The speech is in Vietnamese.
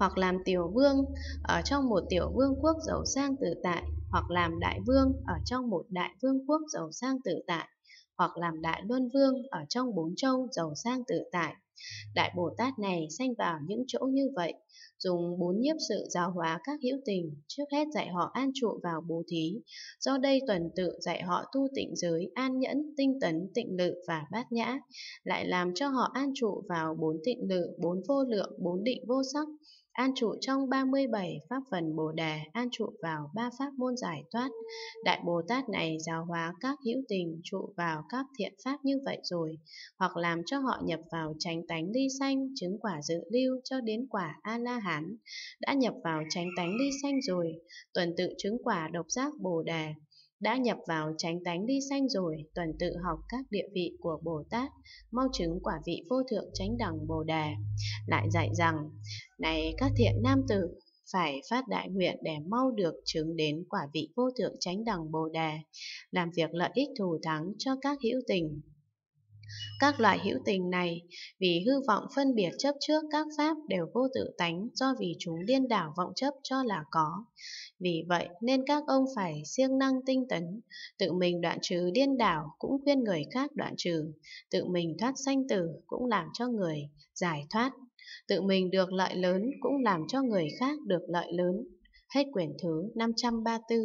hoặc làm tiểu vương ở trong một tiểu vương quốc giàu sang tự tại, hoặc làm đại vương ở trong một đại vương quốc giàu sang tự tại, hoặc làm đại luân vương ở trong bốn châu giàu sang tự tại. Đại Bồ Tát này sanh vào những chỗ như vậy, dùng bốn nhiếp sự giáo hóa các hữu tình, trước hết dạy họ an trụ vào bố thí, do đây tuần tự dạy họ tu tịnh giới, an nhẫn, tinh tấn, tịnh lự và bát nhã, lại làm cho họ an trụ vào bốn tịnh lự, bốn vô lượng, bốn định vô sắc, an trụ trong 37 pháp phần Bồ Đề, an trụ vào ba pháp môn giải thoát. Đại Bồ Tát này giáo hóa các hữu tình trụ vào các thiện pháp như vậy rồi, hoặc làm cho họ nhập vào chánh tánh ly sanh, chứng quả dự lưu cho đến quả A-la-hán. Đã nhập vào chánh tánh ly sanh rồi, tuần tự chứng quả độc giác Bồ Đề, đã nhập vào chánh tánh ly sanh rồi, tuần tự học các địa vị của Bồ Tát, mau chứng quả vị vô thượng chánh đẳng Bồ Đề. Lại dạy rằng, này các thiện nam tử, phải phát đại nguyện để mau được chứng đến quả vị vô thượng chánh đẳng Bồ Đề, làm việc lợi ích thù thắng cho các hữu tình. Các loại hữu tình này, vì hư vọng phân biệt chấp trước các pháp đều vô tự tánh do vì chúng điên đảo vọng chấp cho là có. Vì vậy nên các ông phải siêng năng tinh tấn, tự mình đoạn trừ điên đảo cũng khuyên người khác đoạn trừ, tự mình thoát sanh tử cũng làm cho người giải thoát, tự mình được lợi lớn cũng làm cho người khác được lợi lớn. Hết quyển thứ 534